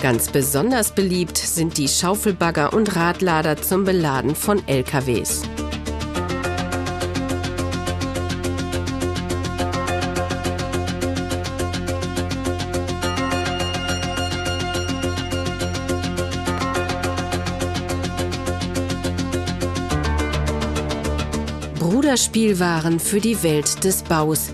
Ganz besonders beliebt sind die Schaufelbagger und Radlader zum Beladen von LKWs. Bruderspielwaren für die Welt des Baus.